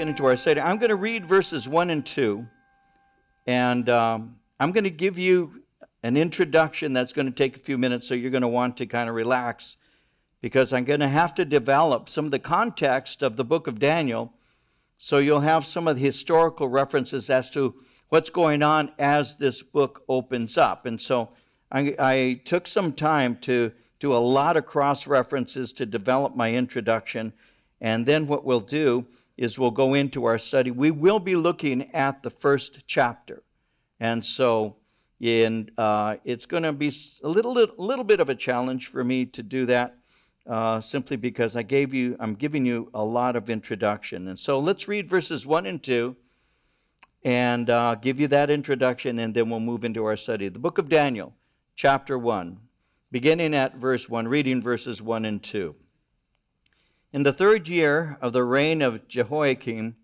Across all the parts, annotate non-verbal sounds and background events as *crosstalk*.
get into our study. I'm going to read verses 1 and 2, and um, I'm going to give you an introduction that's going to take a few minutes, so you're going to want to kind of relax because I'm going to have to develop some of the context of the book of Daniel so you'll have some of the historical references as to what's going on as this book opens up. And so I, I took some time to do a lot of cross references to develop my introduction. And then what we'll do is we'll go into our study. We will be looking at the first chapter. And so uh, it's going to be a little, little, little bit of a challenge for me to do that uh, simply because I gave you, I'm giving you a lot of introduction. And so let's read verses 1 and 2 and uh, give you that introduction, and then we'll move into our study. The book of Daniel, chapter 1, beginning at verse 1, reading verses 1 and 2. In the third year of the reign of Jehoiakim,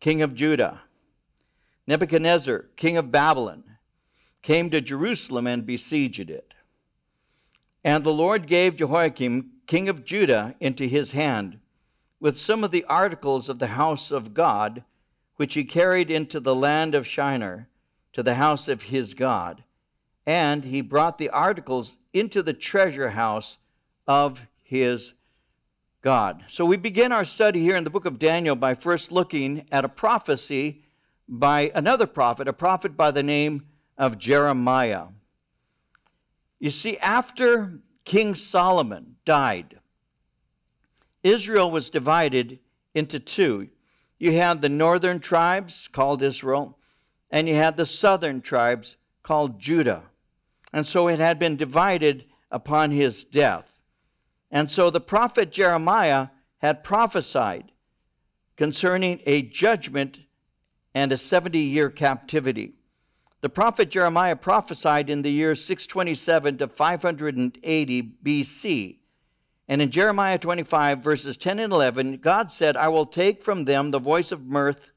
king of Judah, Nebuchadnezzar, king of Babylon, came to Jerusalem and besieged it. And the Lord gave Jehoiakim, king of Judah, into his hand, with some of the articles of the house of God, which he carried into the land of Shinar, to the house of his God. And he brought the articles into the treasure house of his God. So we begin our study here in the book of Daniel by first looking at a prophecy by another prophet, a prophet by the name of Jeremiah. You see, after King Solomon died, Israel was divided into two. You had the northern tribes called Israel, and you had the southern tribes called Judah. And so it had been divided upon his death. And so the prophet Jeremiah had prophesied concerning a judgment and a 70 year captivity. The prophet Jeremiah prophesied in the years 627 to 580 BC. And in Jeremiah 25, verses 10 and 11, God said, I will take from them the voice of mirth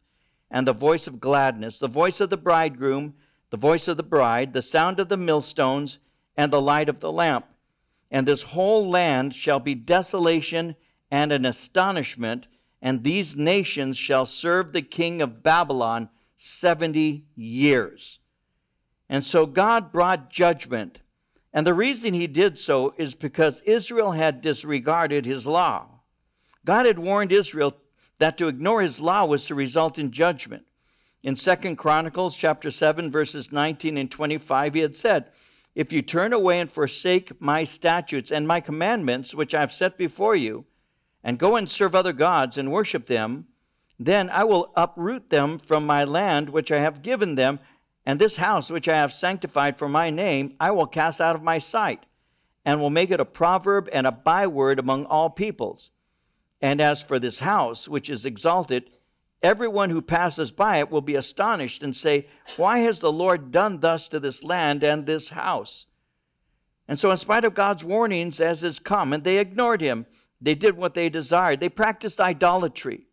and the voice of gladness, the voice of the bridegroom, the voice of the bride, the sound of the millstones, and the light of the lamp. And this whole land shall be desolation and an astonishment, and these nations shall serve the king of Babylon 70 years. And so God brought judgment. And the reason he did so is because Israel had disregarded his law. God had warned Israel that to ignore his law was to result in judgment. In Second Chronicles chapter 7 verses 19 and 25 he had said, "If you turn away and forsake my statutes and my commandments which I have set before you, and go and serve other gods and worship them, then I will uproot them from my land which I have given them and this house which I have sanctified for my name, I will cast out of my sight, and will make it a proverb and a byword among all peoples. And as for this house which is exalted, everyone who passes by it will be astonished and say, Why has the Lord done thus to this land and this house? And so, in spite of God's warnings, as is common, they ignored him. They did what they desired. They practiced idolatry.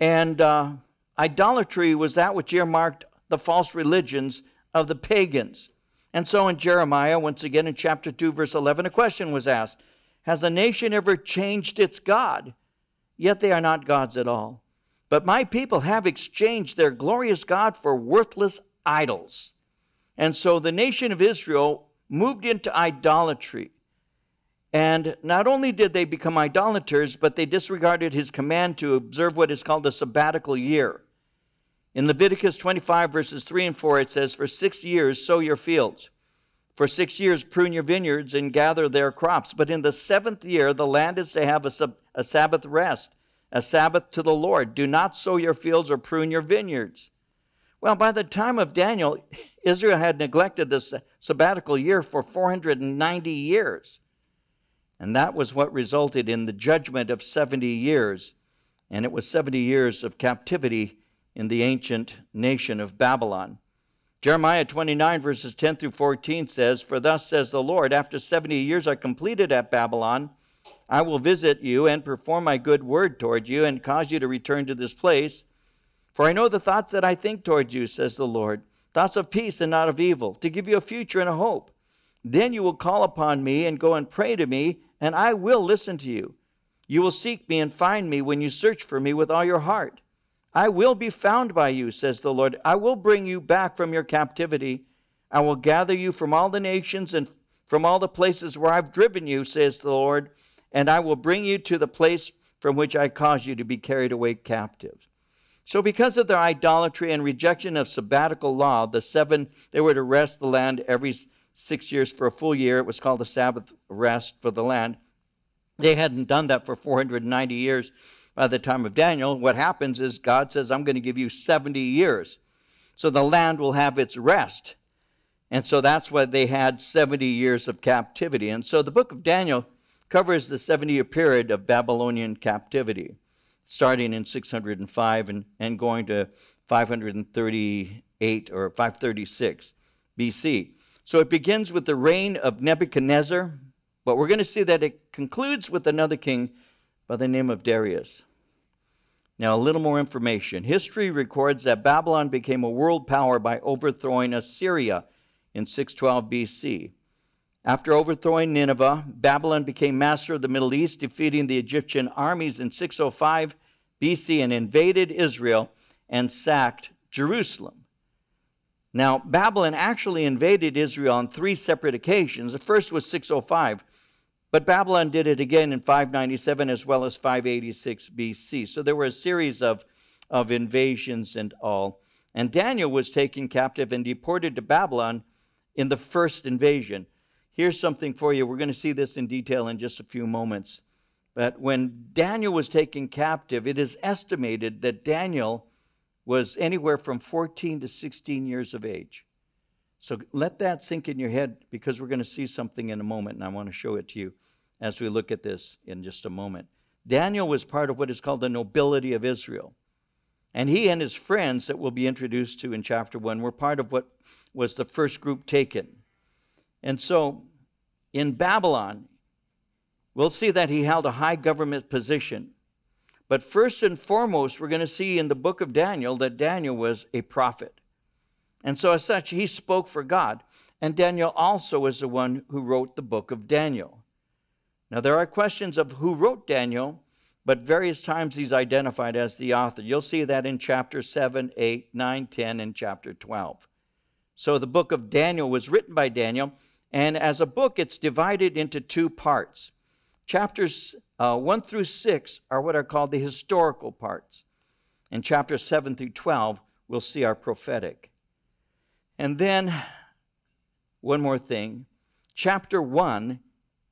And uh, idolatry was that which earmarked the false religions of the pagans. And so in Jeremiah, once again in chapter 2, verse 11, a question was asked Has a nation ever changed its God? Yet they are not gods at all. But my people have exchanged their glorious God for worthless idols. And so the nation of Israel moved into idolatry. And not only did they become idolaters, but they disregarded his command to observe what is called a sabbatical year. In Leviticus 25, verses 3 and 4, it says, For six years sow your fields. For six years prune your vineyards and gather their crops. But in the seventh year, the land is to have a, a Sabbath rest, a Sabbath to the Lord. Do not sow your fields or prune your vineyards. Well, by the time of Daniel, Israel had neglected this sabbatical year for 490 years. And that was what resulted in the judgment of 70 years. And it was 70 years of captivity in the ancient nation of Babylon. Jeremiah 29, verses 10 through 14 says, For thus says the Lord, after 70 years are completed at Babylon, I will visit you and perform my good word toward you and cause you to return to this place. For I know the thoughts that I think toward you, says the Lord, thoughts of peace and not of evil, to give you a future and a hope. Then you will call upon me and go and pray to me, and I will listen to you. You will seek me and find me when you search for me with all your heart. I will be found by you, says the Lord. I will bring you back from your captivity. I will gather you from all the nations and from all the places where I've driven you, says the Lord, and I will bring you to the place from which I caused you to be carried away captive. So, because of their idolatry and rejection of sabbatical law, the seven, they were to rest the land every six years for a full year. It was called the Sabbath rest for the land. They hadn't done that for 490 years by the time of Daniel. What happens is God says, I'm going to give you 70 years. So the land will have its rest. And so that's why they had 70 years of captivity. And so the book of Daniel covers the 70 year period of Babylonian captivity, starting in 605 and, and going to 538 or 536 BC. So it begins with the reign of Nebuchadnezzar, but we're going to see that it concludes with another king by the name of Darius. Now, a little more information. History records that Babylon became a world power by overthrowing Assyria in 612 BC. After overthrowing Nineveh, Babylon became master of the Middle East, defeating the Egyptian armies in 605 BC and invaded Israel and sacked Jerusalem. Now, Babylon actually invaded Israel on three separate occasions. The first was 605, but Babylon did it again in 597 as well as 586 BC. So there were a series of, of invasions and all. And Daniel was taken captive and deported to Babylon in the first invasion. Here's something for you. We're going to see this in detail in just a few moments. But when Daniel was taken captive, it is estimated that Daniel was anywhere from 14 to 16 years of age. So let that sink in your head because we're going to see something in a moment, and I want to show it to you as we look at this in just a moment. Daniel was part of what is called the nobility of Israel. And he and his friends that we'll be introduced to in chapter 1 were part of what was the first group taken. And so in Babylon, we'll see that he held a high government position. But first and foremost, we're going to see in the book of Daniel that Daniel was a prophet. And so, as such, he spoke for God. And Daniel also is the one who wrote the book of Daniel. Now, there are questions of who wrote Daniel, but various times he's identified as the author. You'll see that in chapter 7, 8, 9, 10, and chapter 12. So the book of Daniel was written by Daniel, and as a book, it's divided into two parts. Chapters uh, 1 through 6 are what are called the historical parts. And chapters 7 through 12, we'll see our prophetic. And then, one more thing chapter 1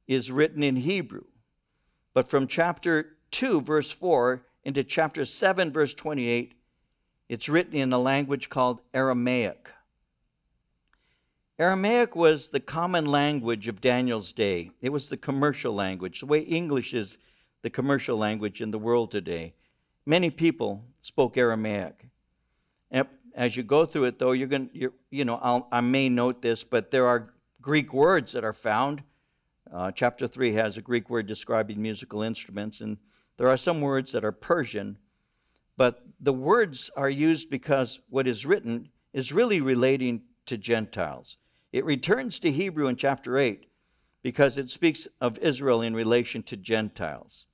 is written in Hebrew, but from chapter 2, verse 4, into chapter 7, verse 28, it's written in a language called Aramaic. Aramaic was the common language of Daniel's day. It was the commercial language, the way English is the commercial language in the world today. Many people spoke Aramaic. As you go through it, though, you're going to, you know, I'll, i may note this, but there are Greek words that are found. Uh, chapter 3 has a Greek word describing musical instruments, and there are some words that are Persian, but the words are used because what is written is really relating to Gentiles. It returns to Hebrew in chapter 8 because it speaks of Israel in relation to Gentiles.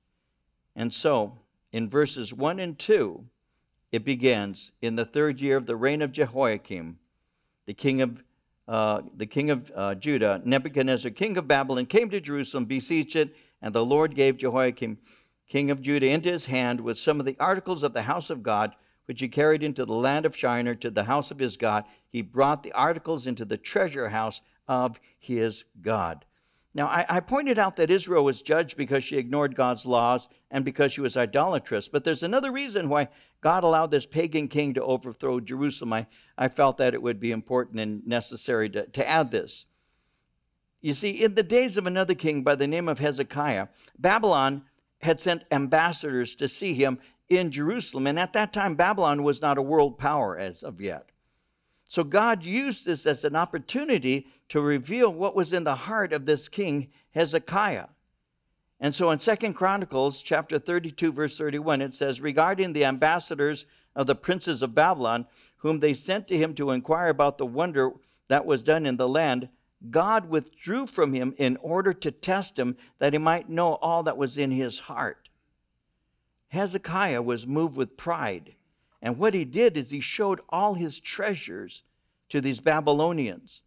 And so, in verses 1 and 2, it begins in the third year of the reign of Jehoiakim, the king of uh, the king of uh, Judah, Nebuchadnezzar, king of Babylon, came to Jerusalem, besieged it, and the Lord gave Jehoiakim, king of Judah, into his hand with some of the articles of the house of God, which he carried into the land of Shinar to the house of his God. He brought the articles into the treasure house of his God. Now, I, I, pointed out that Israel was judged because she ignored God's laws and because she was idolatrous. But there's another reason why God allowed this pagan king to overthrow Jerusalem. I, I felt that it would be important and necessary to, to add this. You see, in the days of another king by the name of Hezekiah, Babylon had sent ambassadors to see him in Jerusalem. And at that time, Babylon was not a world power as of yet. So God used this as an opportunity to reveal what was in the heart of this king Hezekiah. And so in Second Chronicles chapter 32 verse 31 it says regarding the ambassadors of the princes of Babylon whom they sent to him to inquire about the wonder that was done in the land God withdrew from him in order to test him that he might know all that was in his heart. Hezekiah was moved with pride. And what he did is he showed all his treasures to these Babylonians.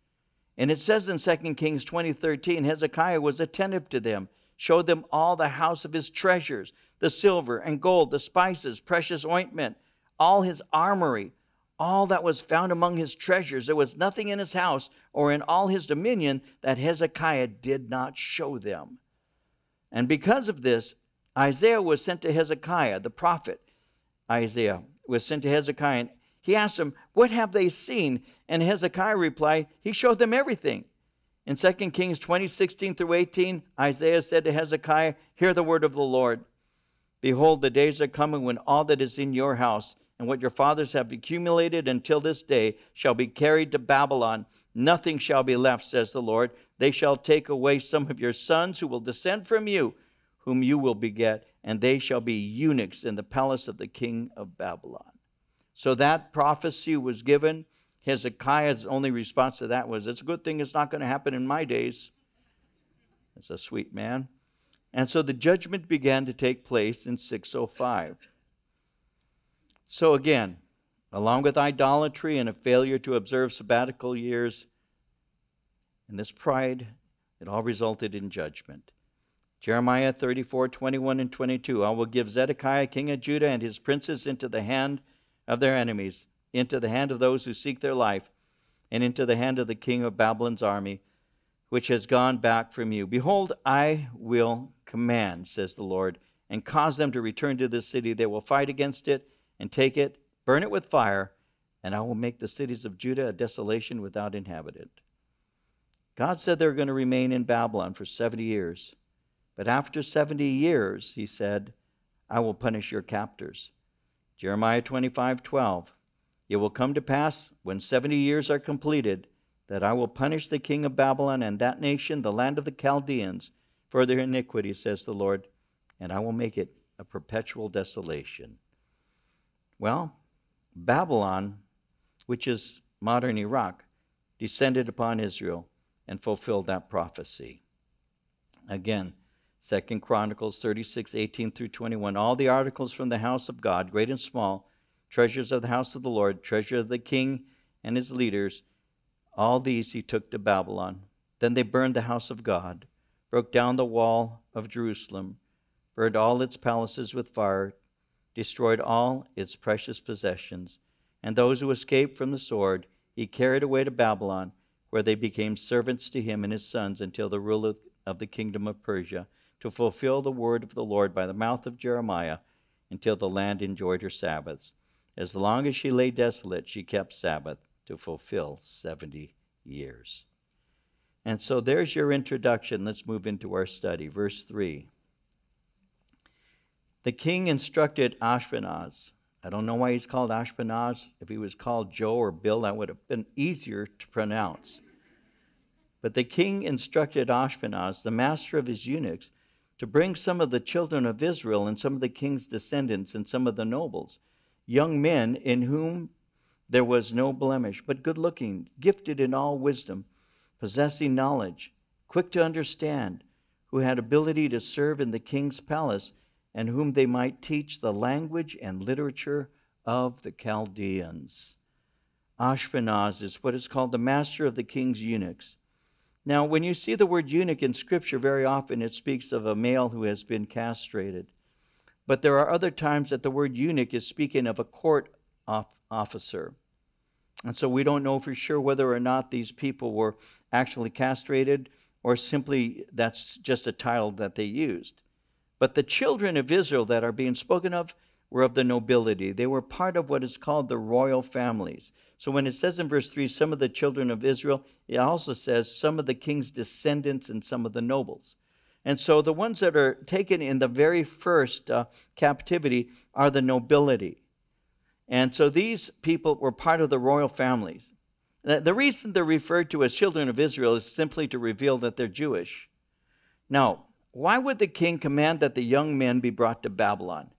And it says in 2 Kings 20:13, Hezekiah was attentive to them, showed them all the house of his treasures, the silver and gold, the spices, precious ointment, all his armory, all that was found among his treasures. There was nothing in his house or in all his dominion that Hezekiah did not show them. And because of this, Isaiah was sent to Hezekiah, the prophet Isaiah was sent to Hezekiah. And he asked him, What have they seen? And Hezekiah replied, He showed them everything. In 2 Kings 20, 16 through 18, Isaiah said to Hezekiah, Hear the word of the Lord. Behold, the days are coming when all that is in your house and what your fathers have accumulated until this day shall be carried to Babylon. Nothing shall be left, says the Lord. They shall take away some of your sons who will descend from you, whom you will beget, and they shall be eunuchs in the palace of the king of Babylon. So that prophecy was given. Hezekiah's only response to that was, It's a good thing it's not going to happen in my days. It's a sweet man. And so the judgment began to take place in 605. So again, along with idolatry and a failure to observe sabbatical years, and this pride, it all resulted in judgment. Jeremiah 34, 21 and 22. I will give Zedekiah, king of Judah, and his princes into the hand of their enemies, into the hand of those who seek their life, and into the hand of the king of Babylon's army, which has gone back from you. Behold, I will command, says the Lord, and cause them to return to this city. They will fight against it and take it, burn it with fire, and I will make the cities of Judah a desolation without inhabitant. God said they're going to remain in Babylon for 70 years. But after 70 years, he said, I will punish your captors. Jeremiah 25, 12. It will come to pass when 70 years are completed that I will punish the king of Babylon and that nation, the land of the Chaldeans, for their iniquity, says the Lord, and I will make it a perpetual desolation. Well, Babylon, which is modern Iraq, descended upon Israel and fulfilled that prophecy. Again, Second Chronicles 36, 18 through 21. All the articles from the house of God, great and small, treasures of the house of the Lord, treasure of the king and his leaders, all these he took to Babylon. Then they burned the house of God, broke down the wall of Jerusalem, burned all its palaces with fire, destroyed all its precious possessions, and those who escaped from the sword he carried away to Babylon, where they became servants to him and his sons until the rule of the kingdom of Persia, to fulfill the word of the Lord by the mouth of Jeremiah, until the land enjoyed her Sabbaths. As long as she lay desolate, she kept Sabbath to fulfill 70 years. And so there's your introduction. Let's move into our study. Verse 3. The king instructed Ashpenaz. I don't know why he's called Ashpenaz. If he was called Joe or Bill, that would have been easier to pronounce. But the king instructed Ashpenaz, the master of his eunuchs, to bring some of the children of Israel and some of the king's descendants and some of the nobles, young men in whom there was no blemish, but good looking, gifted in all wisdom, possessing knowledge, quick to understand, who had ability to serve in the king's palace and whom they might teach the language and literature of the Chaldeans. Ashpenaz is what is called the master of the king's eunuchs. Now, when you see the word eunuch in Scripture, very often it speaks of a male who has been castrated. But there are other times that the word eunuch is speaking of a court officer. And so we don't know for sure whether or not these people were actually castrated or simply that's just a title that they used. But the children of Israel that are being spoken of were of the nobility. They were part of what is called the royal families. So when it says in verse 3, some of the children of Israel, it also says some of the king's descendants and some of the nobles. And so the ones that are taken in the very first uh, captivity are the nobility. And so these people were part of the royal families. The reason they're referred to as children of Israel is simply to reveal that they're Jewish. Now, why would the king command that the young men be brought to Babylon?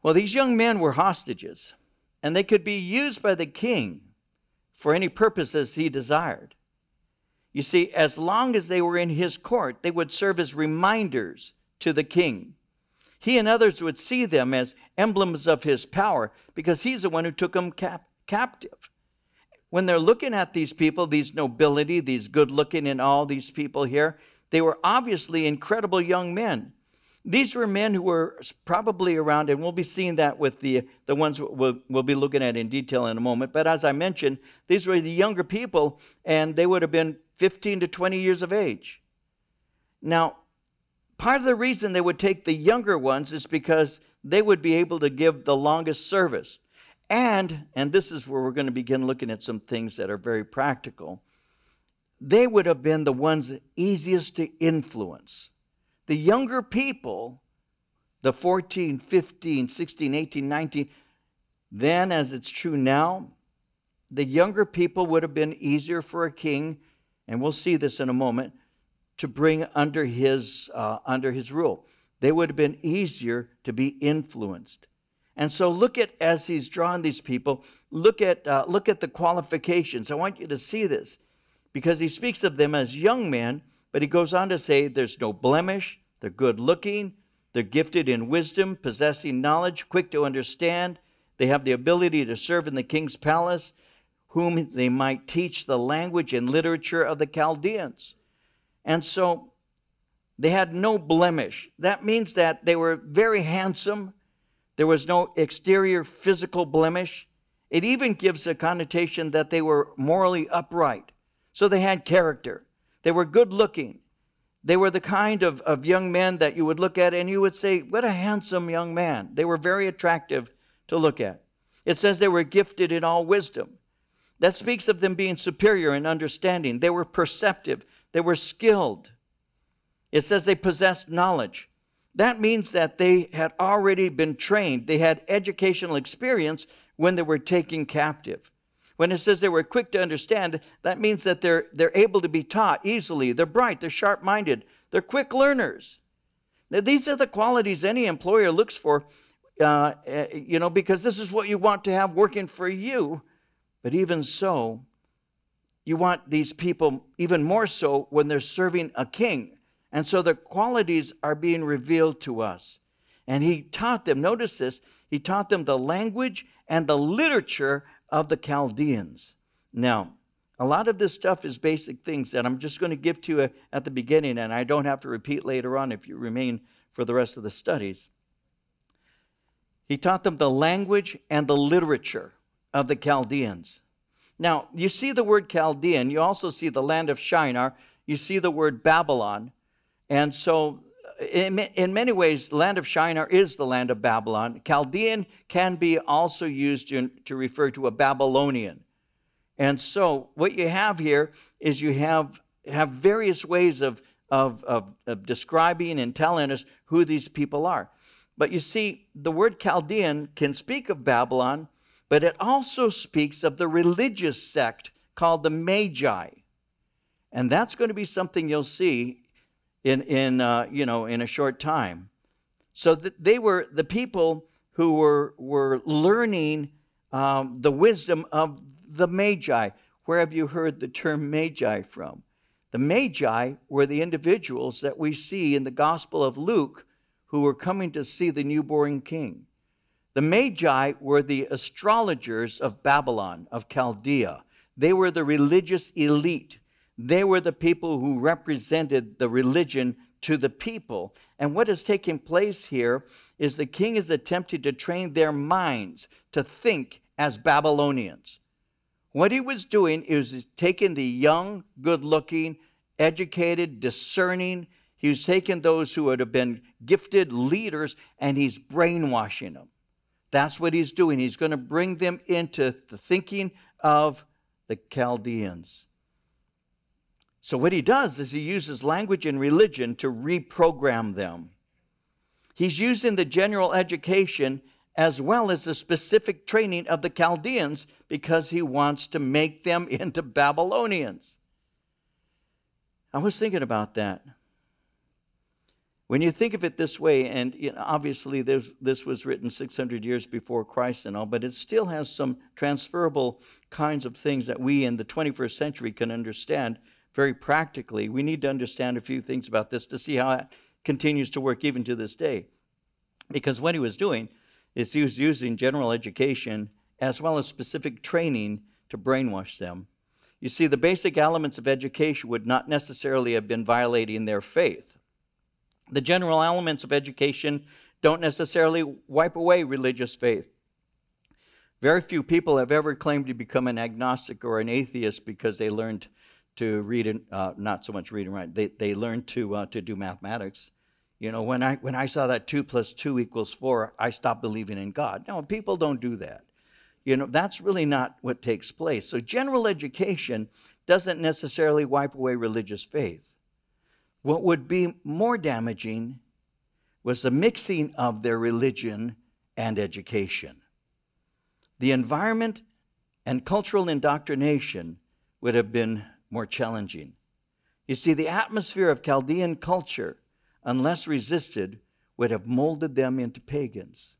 Well, these young men were hostages, and they could be used by the king for any purposes he desired. You see, as long as they were in his court, they would serve as reminders to the king. He and others would see them as emblems of his power because he's the one who took them cap- captive. When they're looking at these people, these nobility, these good looking and all these people here, they were obviously incredible young men. These were men who were probably around, and we'll be seeing that with the, the ones we'll, we'll be looking at in detail in a moment. But as I mentioned, these were the younger people, and they would have been 15 to 20 years of age. Now, part of the reason they would take the younger ones is because they would be able to give the longest service. And, and this is where we're going to begin looking at some things that are very practical, they would have been the ones easiest to influence. The younger people, the 14, 15, 16, 18, 19, then, as it's true now, the younger people would have been easier for a king, and we'll see this in a moment, to bring under his, uh, under his rule. They would have been easier to be influenced. And so look at as he's drawn these people, look at uh, look at the qualifications. I want you to see this because he speaks of them as young men, but he goes on to say there's no blemish, they're good looking, they're gifted in wisdom, possessing knowledge, quick to understand, they have the ability to serve in the king's palace, whom they might teach the language and literature of the Chaldeans. And so they had no blemish. That means that they were very handsome. There was no exterior physical blemish. It even gives a connotation that they were morally upright. So they had character. They were good looking. They were the kind of, of young men that you would look at and you would say, What a handsome young man. They were very attractive to look at. It says they were gifted in all wisdom. That speaks of them being superior in understanding. They were perceptive, they were skilled. It says they possessed knowledge. That means that they had already been trained, they had educational experience when they were taken captive. When it says they were quick to understand, that means that they're, they're able to be taught easily. They're bright, they're sharp minded, they're quick learners. Now, these are the qualities any employer looks for, uh, eh, you know, because this is what you want to have working for you. But even so, you want these people even more so when they're serving a king. And so the qualities are being revealed to us. And he taught them, notice this, he taught them the language and the literature of the Chaldeans. Now, a lot of this stuff is basic things that I'm just going to give to you at the beginning, and I don't have to repeat later on if you remain for the rest of the studies. He taught them the language and the literature of the Chaldeans. Now, you see the word Chaldean, you also see the land of Shinar, you see the word Babylon. And so in, in many ways, land of Shinar is the land of Babylon. Chaldean can be also used to, to refer to a Babylonian. And so what you have here is you have, have various ways of, of, of, of describing and telling us who these people are. But you see, the word Chaldean can speak of Babylon, but it also speaks of the religious sect called the Magi. And that's going to be something you'll see in, in uh, you know, in a short time. So that they were the people who were, were learning um, the wisdom of the Magi. Where have you heard the term Magi from? The Magi were the individuals that we see in the Gospel of Luke who were coming to see the newborn king. The Magi were the astrologers of Babylon, of Chaldea. They were the religious elite they were the people who represented the religion to the people. And what is taking place here is the king is attempting to train their minds to think as Babylonians. What he was doing is taking the young, good looking, educated, discerning, he was taking those who would have been gifted leaders and he's brainwashing them. That's what he's doing. He's going to bring them into the thinking of the Chaldeans. So, what he does is he uses language and religion to reprogram them. He's using the general education as well as the specific training of the Chaldeans because he wants to make them *laughs* into Babylonians. I was thinking about that. When you think of it this way, and obviously this was written 600 years before Christ and all, but it still has some transferable kinds of things that we in the 21st century can understand very practically, we need to understand a few things about this to see how it continues to work even to this day. Because what he was doing is he was using general education as well as specific training to brainwash them. You see, the basic elements of education would not necessarily have been violating their faith. The general elements of education don't necessarily wipe away religious faith. Very few people have ever claimed to become an agnostic or an atheist because they learned to read and uh, not so much read and write. They they learned to uh, to do mathematics. You know, when I when I saw that two plus two equals four, I stopped believing in God. No, people don't do that. You know, that's really not what takes place. So general education doesn't necessarily wipe away religious faith. What would be more damaging was the mixing of their religion and education. The environment and cultural indoctrination would have been more challenging. You see, the atmosphere of Chaldean culture, unless resisted, would have molded them into pagans.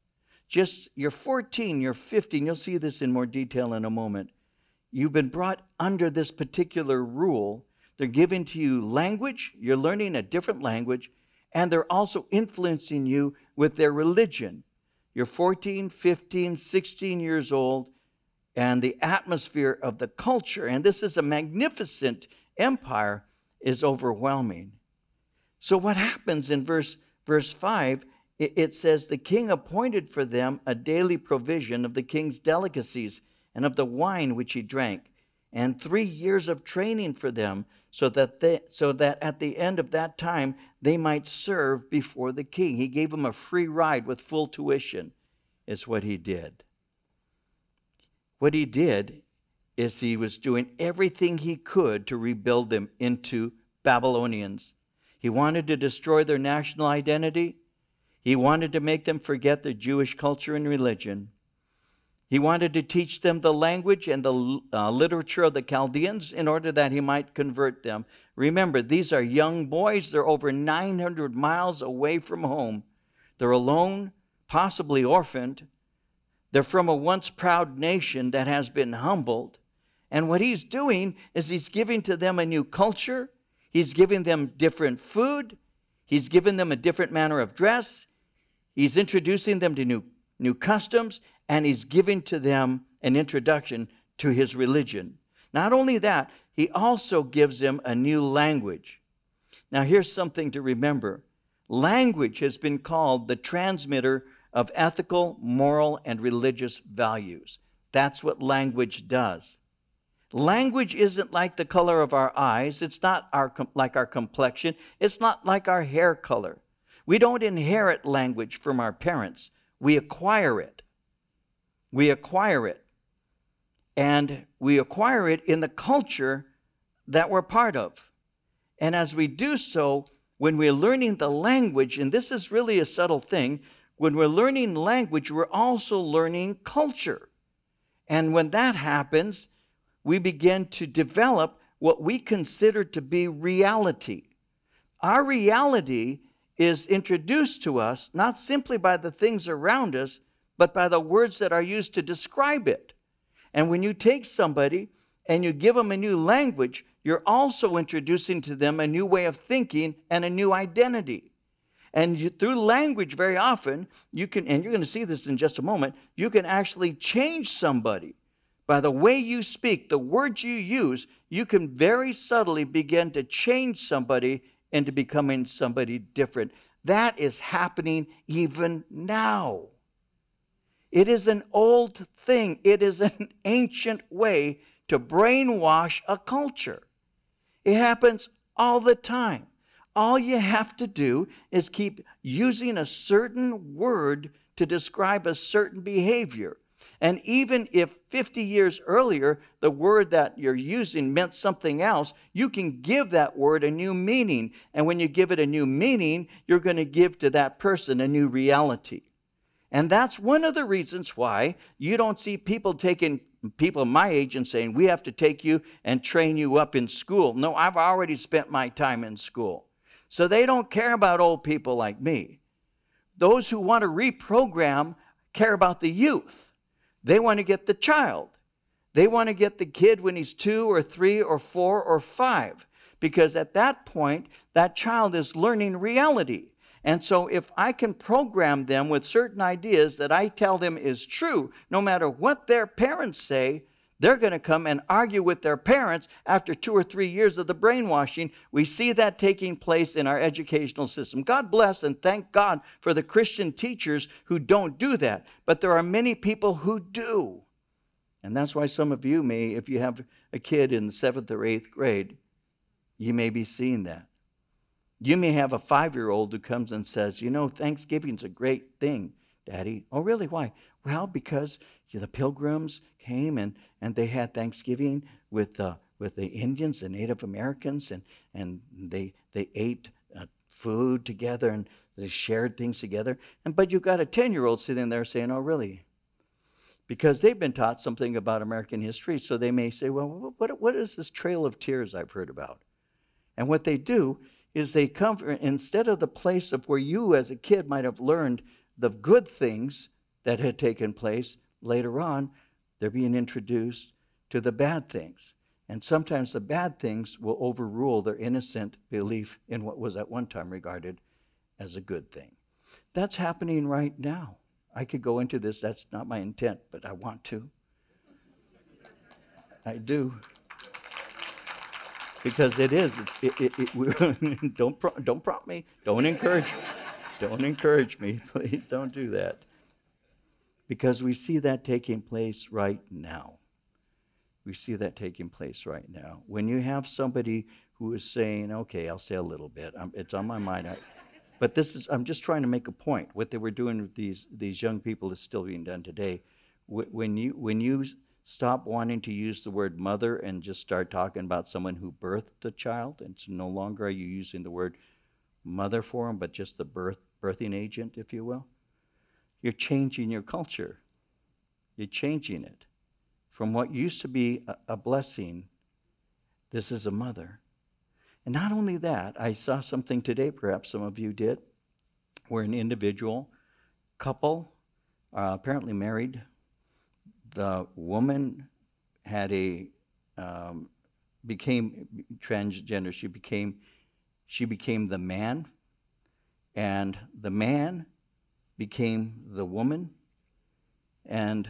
Just you're 14, you're 15, you'll see this in more detail in a moment. You've been brought under this particular rule. They're giving to you language, you're learning a different language, and they're also influencing you with their religion. You're 14, 15, 16 years old, and the atmosphere of the culture, and this is a magnificent empire, is overwhelming. So, what happens in verse, verse 5? It, it says, The king appointed for them a daily provision of the king's delicacies and of the wine which he drank, and three years of training for them, so that, they, so that at the end of that time they might serve before the king. He gave them a free ride with full tuition, is what he did. What he did is he was doing everything he could to rebuild them into Babylonians. He wanted to destroy their national identity. He wanted to make them forget their Jewish culture and religion. He wanted to teach them the language and the uh, literature of the Chaldeans in order that he might convert them. Remember, these are young boys. They're over 900 miles away from home. They're alone, possibly orphaned. They're from a once proud nation that has been humbled. And what he's doing is he's giving to them a new culture, he's giving them different food, he's giving them a different manner of dress, he's introducing them to new, new customs, and he's giving to them an introduction to his religion. Not only that, he also gives them a new language. Now, here's something to remember language has been called the transmitter of ethical, moral, and religious values. That's what language does. Language isn't like the color of our eyes. It's not our, like our complexion. It's not like our hair color. We don't inherit language from our parents. We acquire it. We acquire it. And we acquire it in the culture that we're part of. And as we do so, when we're learning the language, and this is really a subtle thing, when we're learning language, we're also learning culture. And when that happens, we begin to develop what we consider to be reality. Our reality is introduced to us not simply by the things around us, but by the words that are used to describe it. And when you take somebody and you give them a new language, you're also introducing to them a new way of thinking and a new identity. And you, through language, very often, you can, and you're going to see this in just a moment, you can actually change somebody. By the way you speak, the words you use, you can very subtly begin to change somebody into becoming somebody different. That is happening even now. It is an old thing, it is an *laughs* ancient way to brainwash a culture. It happens all the time. All you have to do is keep using a certain word to describe a certain behavior. And even if 50 years earlier the word that you're using meant something else, you can give that word a new meaning. And when you give it a new meaning, you're going to give to that person a new reality. And that's one of the reasons why you don't see people taking people my age and saying, We have to take you and train you up in school. No, I've already spent my time in school. So they don't care about old people like me. Those who want to reprogram care about the youth. They want to get the child. They want to get the kid when he's two or three or four or five, because at that point, that child is learning reality. And so, if I can program them with certain ideas that I tell them is true, no matter what their parents say, they're going to come and argue with their parents after two or three years of the brainwashing. We see that taking place in our educational system. God bless and thank God for the Christian teachers who don't do that. But there are many people who do. And that's why some of you may, if you have a kid in the seventh or eighth grade, you may be seeing that. You may have a five year old who comes and says, You know, Thanksgiving's a great thing, Daddy. Oh, really? Why? Well, because the pilgrims came and, and they had Thanksgiving with, uh, with the Indians, the Native Americans, and, and they, they ate uh, food together and they shared things together. And, but you've got a 10 year old sitting there saying, Oh, really? Because they've been taught something about American history, so they may say, Well, what, what is this trail of tears I've heard about? And what they do is they come instead of the place of where you as a kid might have learned the good things that had taken place later on, they're being introduced to the bad things. And sometimes the bad things will overrule their innocent belief in what was at one time regarded as a good thing. That's happening right now. I could go into this, that's not my intent, but I want to. I do because it is. It, it, it *laughs* don't don't prompt me. Don't encourage. don't encourage me, *laughs* please. Don't do that. Because we see that taking place right now. We see that taking place right now. When you have somebody who is saying, "Okay, I'll say a little bit. I'm, it's on my mind." I, *laughs* but this is. I'm just trying to make a point. What they were doing with these these young people is still being done today. When you when you stop wanting to use the word mother and just start talking about someone who birthed a child. And so no longer are you using the word mother for them, but just the birth, birthing agent, if you will. You're changing your culture. You're changing it. From what used to be a, a blessing, this is a mother. And not only that, I saw something today, perhaps some of you did, where an individual, couple, uh, apparently married, the woman had a um, became transgender. She became she became the man, and the man became the woman, and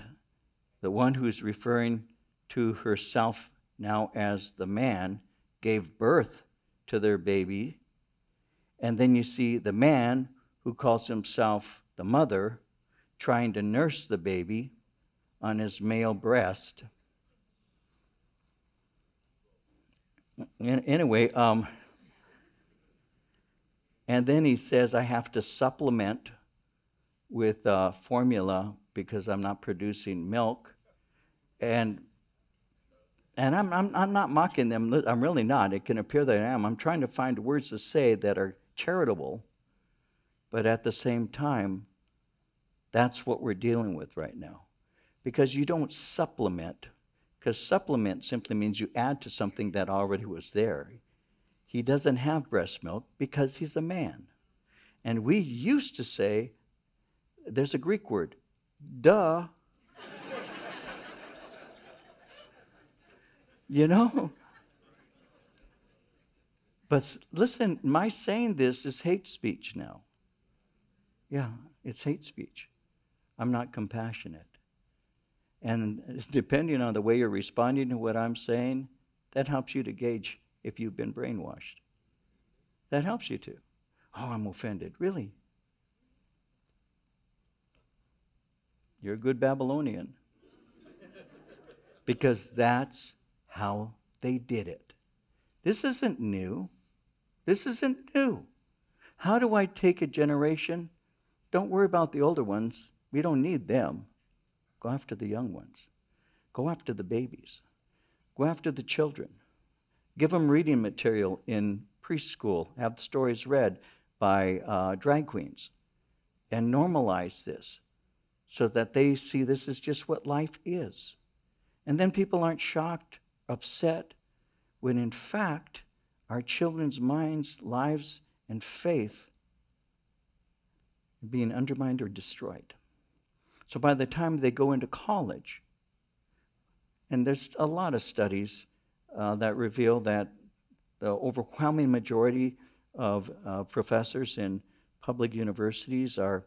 the one who is referring to herself now as the man gave birth to their baby. And then you see the man who calls himself the mother trying to nurse the baby on his male breast. Anyway, um, and then he says, I have to supplement with uh, formula because I'm not producing milk. And and I'm, I'm, I'm not mocking them. I'm really not. It can appear that I am. I'm trying to find words to say that are charitable, but at the same time, that's what we're dealing with right now because you don't supplement, because supplement simply means you add to something that already was there. He doesn't have breast milk because he's a man. And we used to say, there's a Greek word, duh. you know? But listen, my saying this is hate speech now. Yeah, it's hate speech. I'm not compassionate. And depending on the way you're responding to what I'm saying, that helps you to gauge if you've been brainwashed. That helps you to. Oh, I'm offended. Really? You're a good Babylonian. because that's how they did it. This isn't new. This isn't new. How do I take a generation? Don't worry about the older ones. We don't need them. Go after the young ones. Go after the babies. Go after the children. Give them reading material in preschool. Have stories read by uh, drag queens. And normalize this so that they see this is just what life is. And then people aren't shocked, upset, when in fact, our children's minds, lives, and faith are being undermined or destroyed. So by the time they go into college, and there's a lot of studies uh, that reveal that the overwhelming majority of uh, professors in public universities are,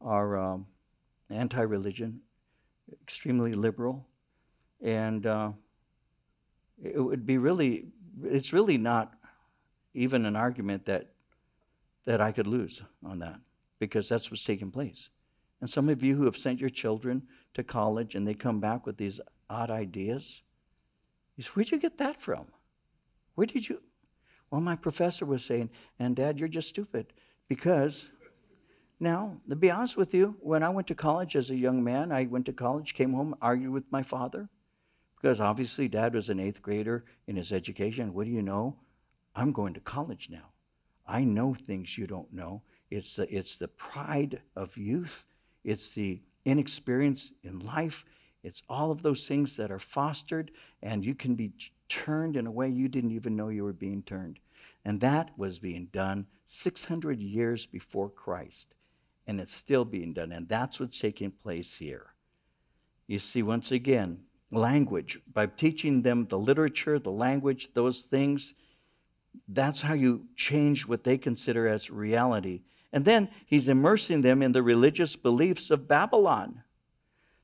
are um, anti religion, extremely liberal, and uh, it would be really, it's really not even an argument that, that I could lose on that because that's what's taking place. And some of you who have sent your children to college and they come back with these odd ideas, you say, Where'd you get that from? Where did you? Well, my professor was saying, and dad, you're just stupid because now, to be honest with you, when I went to college as a young man, I went to college, came home, argued with my father because obviously dad was an eighth grader in his education. What do you know? I'm going to college now. I know things you don't know. It's the, it's the pride of youth, it's the inexperience in life. It's all of those things that are fostered, and you can be turned in a way you didn't even know you were being turned. And that was being done 600 years before Christ, and it's still being done. And that's what's taking place here. You see, once again, language, by teaching them the literature, the language, those things, that's how you change what they consider as reality. And then he's immersing them in the religious beliefs of Babylon.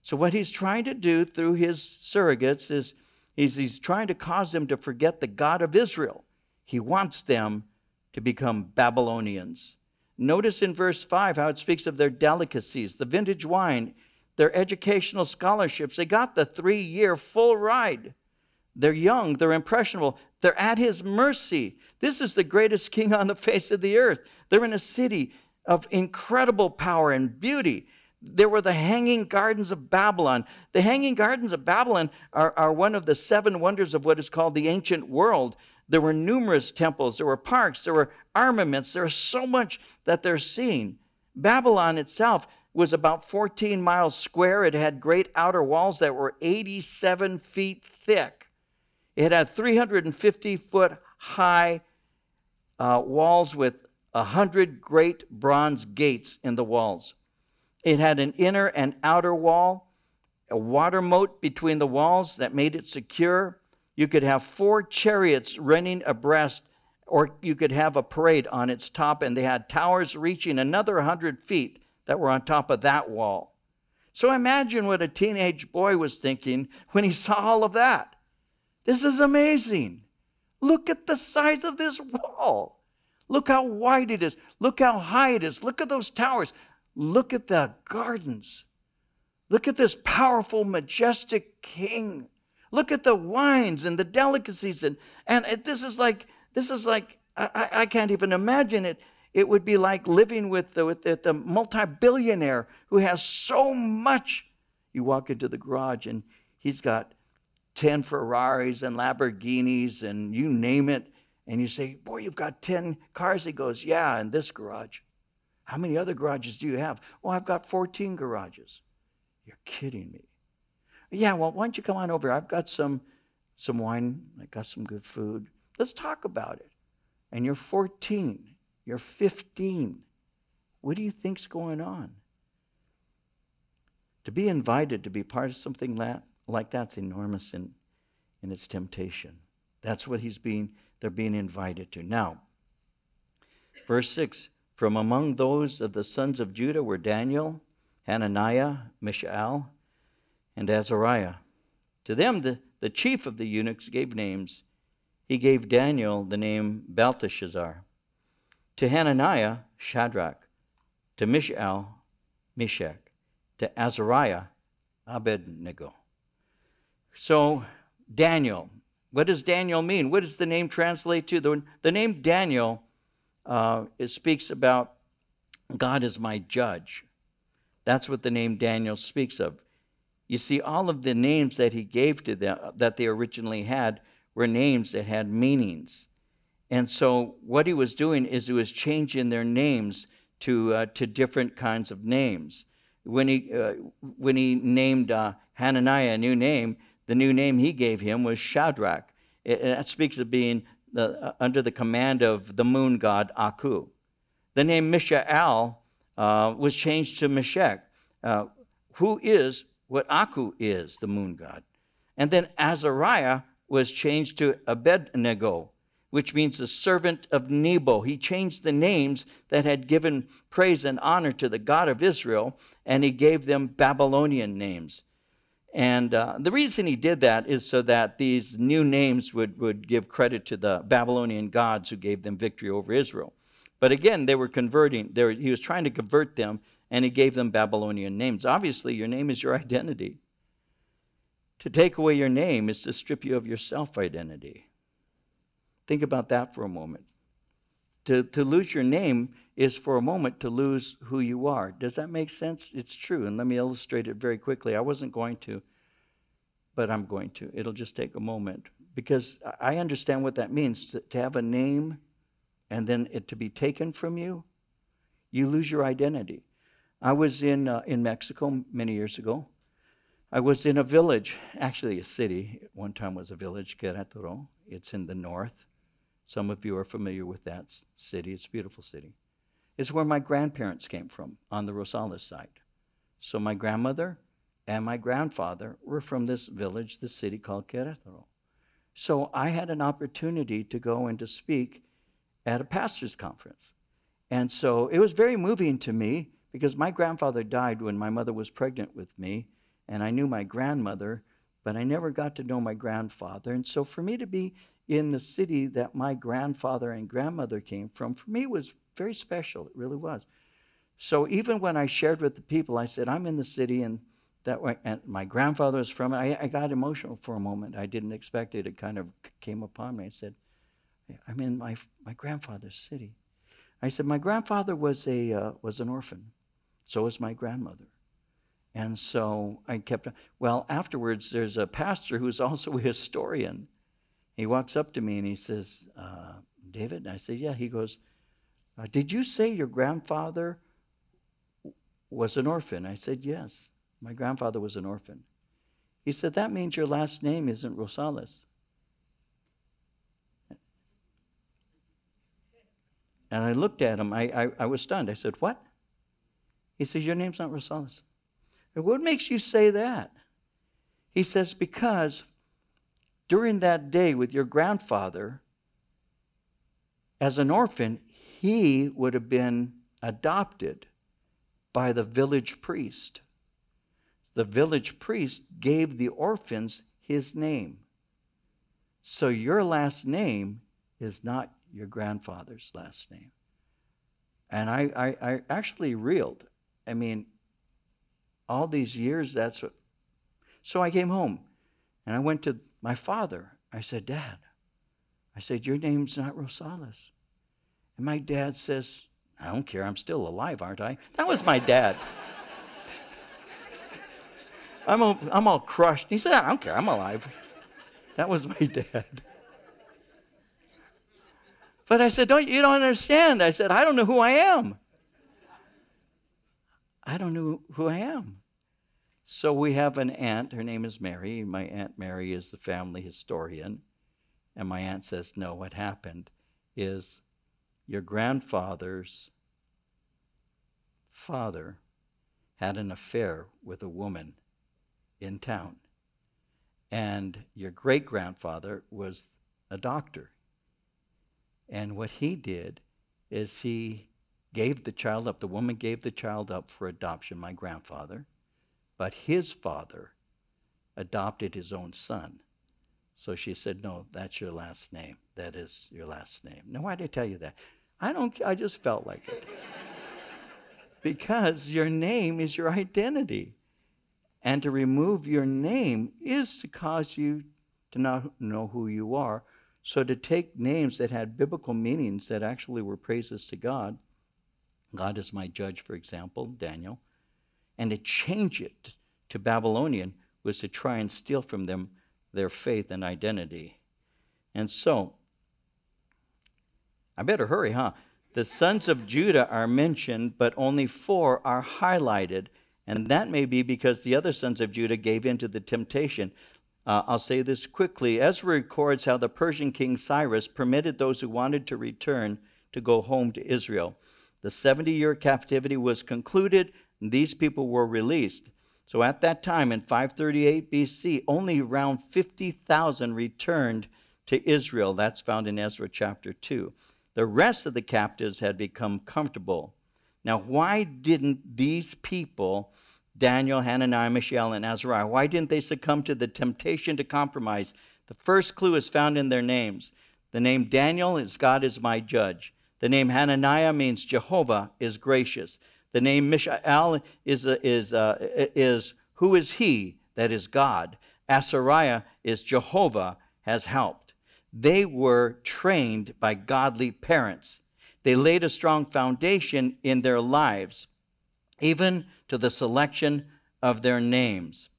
So, what he's trying to do through his surrogates is he's, he's trying to cause them to forget the God of Israel. He wants them to become Babylonians. Notice in verse 5 how it speaks of their delicacies, the vintage wine, their educational scholarships. They got the three year full ride. They're young, they're impressionable, they're at his mercy. This is the greatest *laughs* king on the face of the earth. They're in a city of incredible power and beauty. There were the Hanging Gardens of Babylon. The Hanging Gardens of Babylon are, are one of the seven wonders of what is called the ancient world. There were numerous temples, there were parks, there were armaments, there was so much that they're seeing. Babylon itself was about 14 miles square. It had great outer walls that were 87 feet thick. It had 350 foot high uh, walls with 100 great bronze gates in the walls. It had an inner and outer wall, a water moat between the walls that made it secure. You could have four chariots running abreast, or you could have a parade on its top, and they had towers reaching another 100 feet that were on top of that wall. So imagine what a teenage boy was thinking when he saw all of that. This is amazing. Look at the size of this wall. Look how wide it is. Look how high it is. Look at those towers. Look at the gardens. Look at this powerful, majestic king. Look at the wines and the delicacies. And, and it, this is like, this is like, I, I can't even imagine it. It would be like living with the, with the, the multi billionaire who has so much. You walk into the garage and he's got 10 Ferraris and Lamborghinis and you name it. And you say, Boy, you've got 10 cars. He goes, Yeah, in this garage. How many other garages do you have? Oh, I've got 14 garages. You're kidding me. Yeah, well, why don't you come on over? I've got some, some wine, I got some good food. Let's talk about it. And you're 14, you're 15. What do you think's going on? To be invited to be part of something that, like that's enormous in, in its temptation. That's what he's being, they're being invited to. Now, verse 6 From among those of the sons of Judah were Daniel, Hananiah, Mishael, and Azariah. To them, the, the chief of the eunuchs gave names. He gave Daniel the name Belteshazzar. To Hananiah, Shadrach. To Mishael, Meshach. To Azariah, Abednego. So, Daniel. What does Daniel mean? What does the name translate to? The, the name Daniel uh, it speaks about God is my judge. That's what the name Daniel speaks of. You see, all of the names that he gave to them, that they originally had, were names that had meanings. And so, what he was doing is he was changing their names to, uh, to different kinds of names. When he, uh, when he named uh, Hananiah a new name, the new name he gave him was Shadrach. It, that speaks of being the, uh, under the command of the moon god Aku. The name Mishael uh, was changed to Meshach, uh, who is what Aku is, the moon god. And then Azariah was changed to Abednego. which means the servant of Nebo. He changed the names that had given praise and honor to the God of Israel, and he gave them Babylonian names. And uh, the reason he did that is so that these new names would, would give credit to the Babylonian gods who gave them victory over Israel. But again, they were converting, they were, he was trying to convert them, and he gave them Babylonian names. Obviously, your name is your identity. To take away your name is to strip you of your self identity. Think about that for a moment. To, to lose your name is for a moment to lose who you are. Does that make sense? It's true. And let me illustrate it very quickly. I wasn't going to, but I'm going to. It'll just take a moment because I understand what that means to, to have a name and then it to be taken from you. You lose your identity. I was in, uh, in Mexico many years ago. I was in a village, actually a city. One time was a village, Querétaro. It's in the north. Some of you are familiar with that city. It's a beautiful city. It's where my grandparents came from on the Rosales side. So my grandmother and my grandfather were from this village, this city called Querétaro. So I had an opportunity to go and to speak at a pastor's conference. And so it was very moving to me because my grandfather died when my mother was pregnant with me, and I knew my grandmother, but I never got to know my grandfather. And so for me to be in the city that my grandfather and grandmother came from, for me was very special. It really was. So even when I shared with the people, I said, I'm in the city and that way, and my grandfather was from it. I, got emotional for a moment. I didn't expect it. It kind of came upon me. I said, I'm in my, my grandfather's city. I said, my grandfather was, a, uh, was an orphan. So was my grandmother. And so I kept, well, afterwards, there's a pastor who's *laughs* also a historian. He walks up to me and he says, uh, David? And I said, Yeah. He goes, uh, Did you say your grandfather was an orphan? I said, Yes. My grandfather was an orphan. He said, That means your last name isn't Rosales. And I looked at him. I, I, I was stunned. I said, What? He says, Your name's not Rosales. What makes you say that? He says, Because during that day with your grandfather, as an orphan, he would have been adopted by the village priest. The village priest gave the orphans his name. So your last name is not your grandfather's last name. And I, I, I actually reeled. I mean, all these years, that's what. So I came home and I went to my father. I said, Dad, I said, Your name's not Rosales. And my dad says, I don't care. I'm still alive, aren't I? That was my dad. *laughs* I'm, all, I'm all crushed. He said, I don't care. I'm alive. That was my dad. But I said, don't, You don't understand. I said, I don't know who I am. I don't know who I am. So we have an aunt. Her name is Mary. My Aunt Mary is the family historian. And my aunt says, No, what happened is your grandfather's father had an affair with a woman in town. And your great grandfather was a doctor. And what he did is he gave the child up. The woman gave the child up for adoption, my grandfather. But his father adopted his own son. So she said, No, that's your last name. That is your last name. Now, why did I tell you that? I don't, I just felt like it. *laughs* because your name is your identity. And to remove your name is to cause you to not know who you are. So to take names that had biblical meanings that actually were praises to God, God is my judge, for example, Daniel, and to change it to Babylonian was to try and steal from them their faith and identity. And so, I better hurry, huh? The sons of Judah are mentioned, but only four are highlighted. And that may be because the other sons of Judah gave in to the temptation. Uh, I'll say this quickly. Ezra records how the Persian king Cyrus permitted those who wanted to return to go home to Israel. The 70 year captivity was concluded, and these people were released. So at that time, in 538 BC, only around 50,000 returned to Israel. That's found in Ezra chapter 2. The rest of the captives had become comfortable. Now, why didn't these people, Daniel, Hananiah, Mishael, and Azariah, why didn't they succumb to the temptation to compromise? The first clue is found in their names. The name Daniel is God is my judge. The name Hananiah means Jehovah is gracious. The name Mishael is, is, uh, is who is he that is God. Azariah is Jehovah has helped. They were trained by godly parents. They laid a strong foundation in their lives, even to the selection of their names.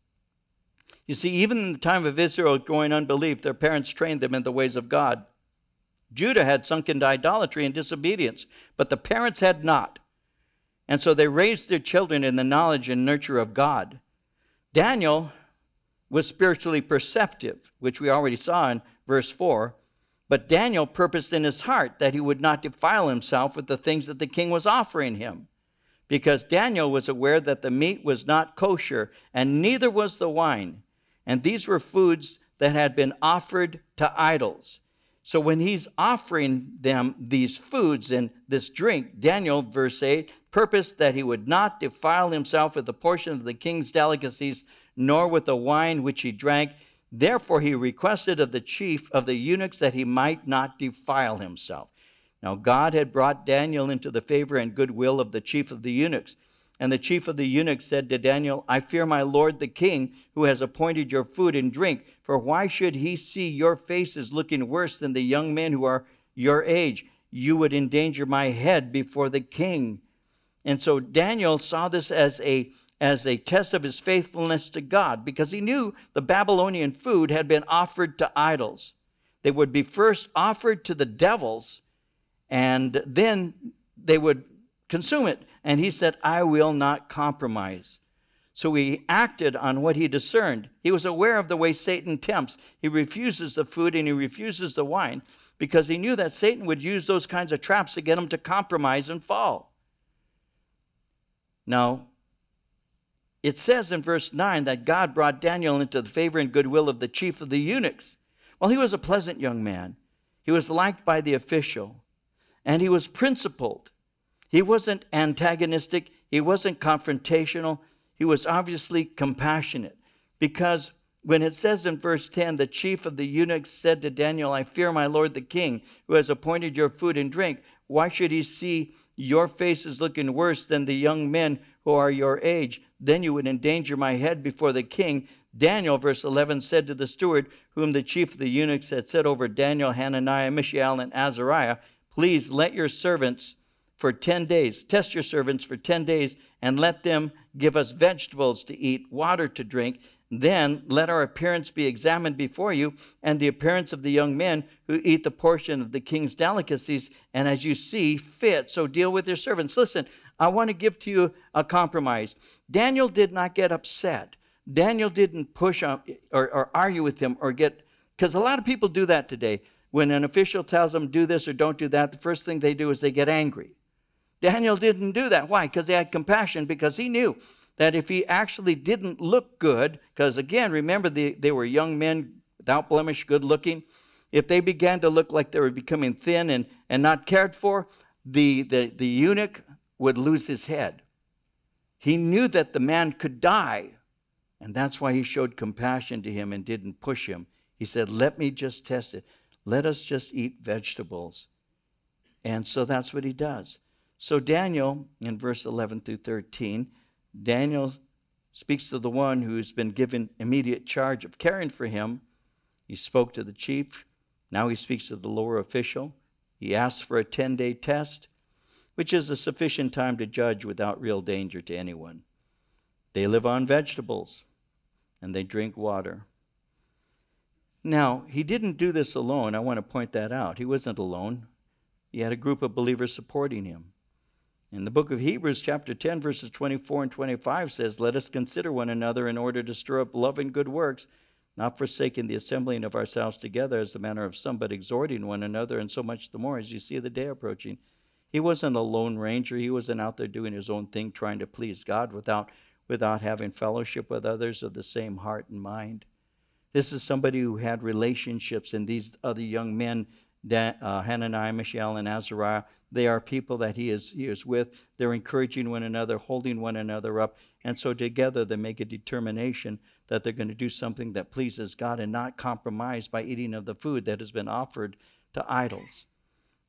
You see, even in the time of Israel growing unbelief, their parents trained them in the ways of God. Judah had sunk into idolatry and disobedience, but the parents had not. And so they raised their children in the knowledge and nurture of God. Daniel was spiritually perceptive, which we already saw in verse 4. But Daniel purposed in his heart that he would not defile himself with the things that the king was offering him, because Daniel was aware that the meat was not kosher, and neither was the wine. And these were foods that had been offered to idols. So when he's offering them these foods and this drink, Daniel, verse 8, purposed that he would not defile himself with a portion of the king's delicacies, nor with the wine which he drank. Therefore he requested of the chief of the eunuchs that he might not defile himself. Now God had brought Daniel into the favor and goodwill of the chief of the eunuchs. And the chief of the eunuchs said to Daniel, I fear my lord the king, who has appointed your food and drink. For why should he see your faces looking worse than the young men who are your age? You would endanger my head before the king. And so Daniel saw this as a as a test of his faithfulness to God because he knew the Babylonian food had been offered to idols. They would be first offered to the devils and then they would consume it. And he said, I will not compromise. So he acted on what he discerned. He was aware of the way Satan tempts. He refuses the food and he refuses the wine because he knew that Satan would use those kinds of traps to get him to compromise and fall. Now, it says in verse 9 that God brought Daniel into the favor and goodwill of the chief of the eunuchs. Well, he was a pleasant young man. He was liked by the official, and he was principled. He wasn't antagonistic, he wasn't confrontational, he was obviously compassionate. Because when it says in verse 10, the chief of the eunuchs said to Daniel, I fear my lord the king, who has appointed your food and drink. Why should he see your faces looking worse than the young men who are your age? Then you would endanger my head before the king. Daniel, verse 11, said to the steward, whom the chief of the eunuchs had set over Daniel, Hananiah, Mishael, and Azariah, Please let your servants for 10 days. Test your servants for 10 days and let them give us vegetables to eat, water to drink. Then let our appearance be examined before you and the appearance of the young men who eat the portion of the king's delicacies, and as you see fit, so deal with your servants. Listen, I want to give to you a compromise. Daniel did not get upset. Daniel didn't push or, or argue with him or get, because a lot of people do that today. When an official tells them do this or don't do that, the first thing they do is they get angry. Daniel didn't do that. Why? Because he had compassion, because he knew that if he actually didn't look good, because again, remember, the, they were young men without blemish, good looking. If they began to look like they were becoming thin and, and not cared for, the, the, the eunuch would lose his head. He knew that the man could die, and that's why he showed compassion to him and didn't push him. He said, Let me just test it. Let us just eat vegetables. And so that's what he does. So, Daniel, in verse 11 through 13, Daniel speaks to the one who's been given immediate charge of caring for him. He spoke to the chief. Now he speaks to the lower official. He asks for a 10 day test, which is a sufficient time to judge without real danger to anyone. They live on vegetables and they drink water. Now, he didn't do this alone. I want to point that out. He wasn't alone, he had a group of believers supporting him. In the book of Hebrews, chapter 10, verses 24 and 25 says, Let us consider one another in order to stir up love and good works, not forsaking the assembling of ourselves together as the manner of some, but exhorting one another, and so much the more as you see the day approaching. He wasn't a lone ranger. He wasn't out there doing his own thing, trying to please God without, without having fellowship with others of the same heart and mind. This is somebody who had relationships, and these other young men, uh, Hananiah, Mishael, and Azariah, they are people that he is, he is with. They're encouraging one another, holding one another up. And so together they make a determination that they're going to do something that pleases God and not compromise by eating of the food that has been offered to idols.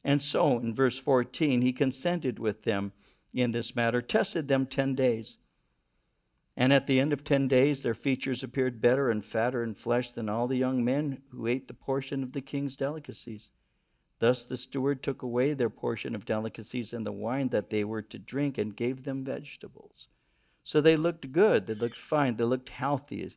And so in verse 14, he consented with them in this matter, tested them 10 days. And at the end of 10 days, their features appeared better and fatter in flesh than all the young men who ate the portion of the king's delicacies. Thus the steward took away their portion of delicacies and the wine that they were to drink and gave them vegetables. So they looked good, they looked fine, they looked healthy.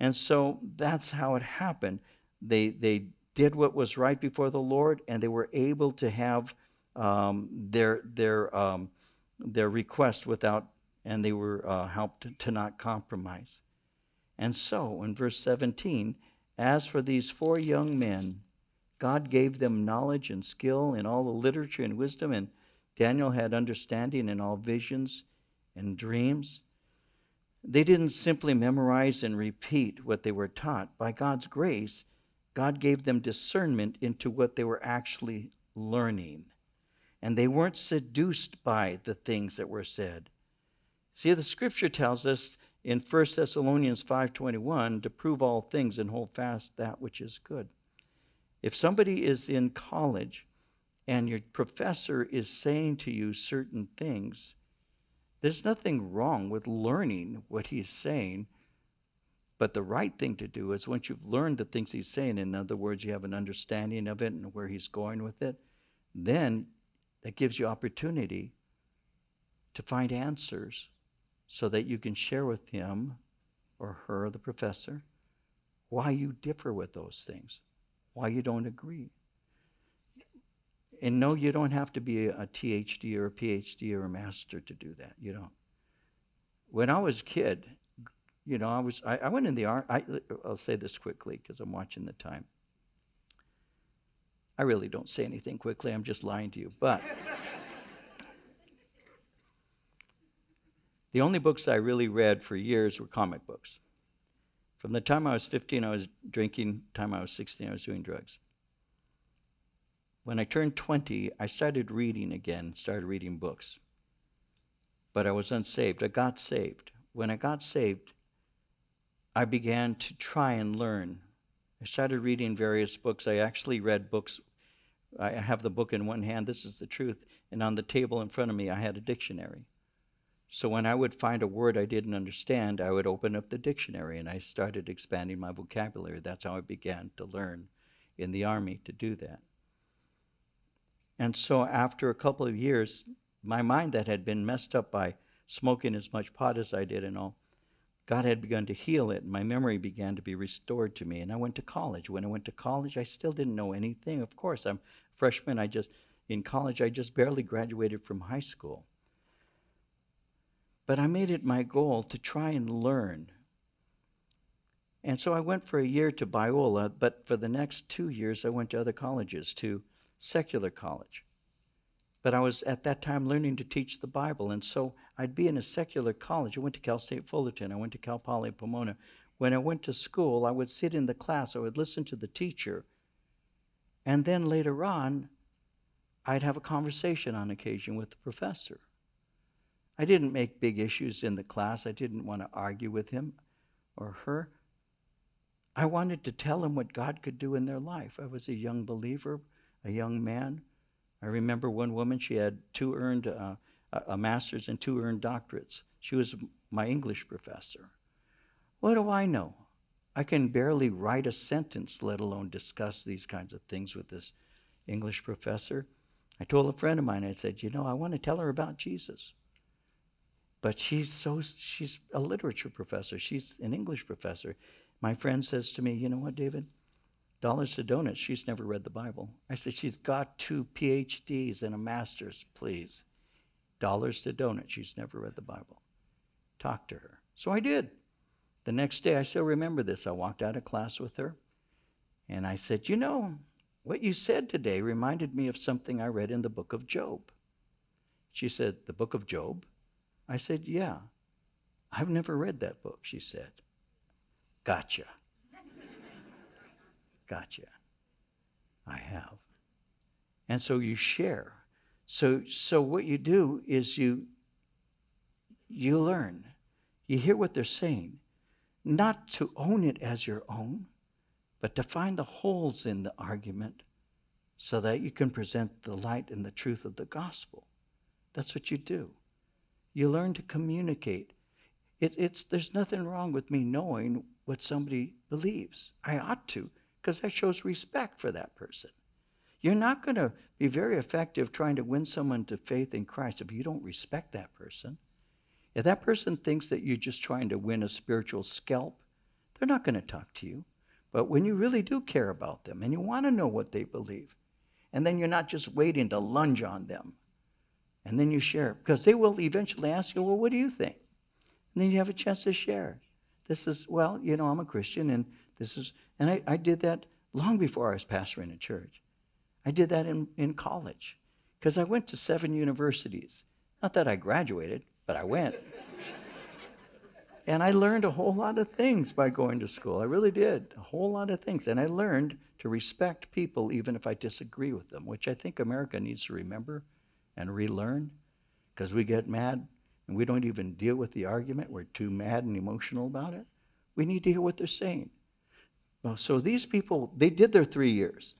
And so that's how it happened. They, they did what was right before the Lord, and they were able to have um, their, their, um, their request without, and they were uh, helped to not compromise. And so, in verse 17, as for these four young men, God gave them knowledge and skill in all the literature and wisdom, and Daniel had understanding in all visions and dreams. They didn't simply memorize and repeat what they were taught. By God's grace, God gave them discernment into what they were actually learning. And they weren't seduced by the things that were said. See, the scripture tells us in 1 Thessalonians 5:21 to prove all things and hold fast that which is good. If somebody is in college and your professor is saying to you certain things, there's nothing wrong with learning what he's saying. But the right thing to do is once you've learned the things he's saying, in other words, you have an understanding of it and where he's going with it, then that gives you opportunity to find answers so that you can share with him or her, the professor, why you differ with those things why you don't agree. And no, you don't have to be a, THD or a PhD or a master to do that. You don't. When I was a kid, you know, I was I, I went in the art. I'll say this quickly because I'm watching the time. I really don't say anything quickly. I'm just lying to you. But *laughs* the only books I really read for years were comic books. From the time I was 15, I was drinking. Time I was 16, I was doing drugs. When I turned 20, I started reading again, started reading books. But I was unsaved. I got saved. When I got saved, I began to try and learn. I started reading various books. I actually read books. I have the book in one hand, this is the truth, and on the table in front of me, I had a dictionary. So when I would find a word I didn't understand, I would open up the dictionary and I started expanding my vocabulary. That's how I began to learn in the army to do that. And so after a couple of years, my mind that had been messed up by smoking as much pot as I did and all, God had begun to heal it, and my memory began to be restored to me. And I went to college. When I went to college, I still didn't know anything. Of course, I'm a freshman. I just in college, I just barely graduated from high school. But I made it my goal to try and learn. And so I went for a year to Biola, but for the next two years I went to other colleges, to secular college. But I was at that time learning to teach the Bible, and so I'd be in a secular college. I went to Cal State Fullerton, I went to Cal Poly Pomona. When I went to school, I would sit in the class, I would listen to the teacher, and then later on, I'd have a conversation on occasion with the professor. I didn't make big issues in the class. I didn't want to argue with him or her. I wanted to tell them what God could do in their life. I was a young believer, a young man. I remember one woman, she had two earned, uh, a master's and two earned doctorates. She was my English professor. What do I know? I can barely write a sentence, let alone discuss these kinds of things with this English professor. I told a friend of mine, I said, You know, I want to tell her about Jesus. But she's so she's a literature professor. She's an English professor. My friend says to me, "You know what, David? Dollars to donuts. She's never read the Bible." I said, "She's got two PhDs and a master's, please." Dollars to donuts. She's never read the Bible. Talk to her. So I did. The next day, I still remember this. I walked out of class with her, and I said, "You know, what you said today reminded me of something I read in the book of Job." She said, "The book of Job?" I said, Yeah. I've never read that book, she said. Gotcha. *laughs* Gotcha. I have. And so you share. So, so what you do is you, you learn. You hear what they're saying, not to own it as your own, but to find the holes in the argument so that you can present the light and the truth of the gospel. That's what you do. You learn to communicate. It, it's, there's nothing wrong with me knowing what somebody believes. I ought to, because that shows respect for that person. You're not going to be very effective trying to win someone to faith in Christ if you don't respect that person. If that person thinks that you're just trying to win a spiritual scalp, they're not going to talk to you. But when you really do care about them and you want to know what they believe, and then you're not just waiting to lunge on them, and then you share, because they will eventually ask you, Well, what do you think? And then you have a chance to share. This is, well, you know, I'm a Christian, and this is, and I, I did that long before I was pastoring a church. I did that in, in college because I went to seven universities. Not that I graduated, but I went. and I learned a whole lot of things by going to school. I really did, a whole lot of things. And I learned to respect people even if I disagree with them, which I think America needs to remember and relearn because we get mad and we don't even deal with the argument. We're too mad and emotional about it. We need to hear what they're saying. Well, so these people, they did their three years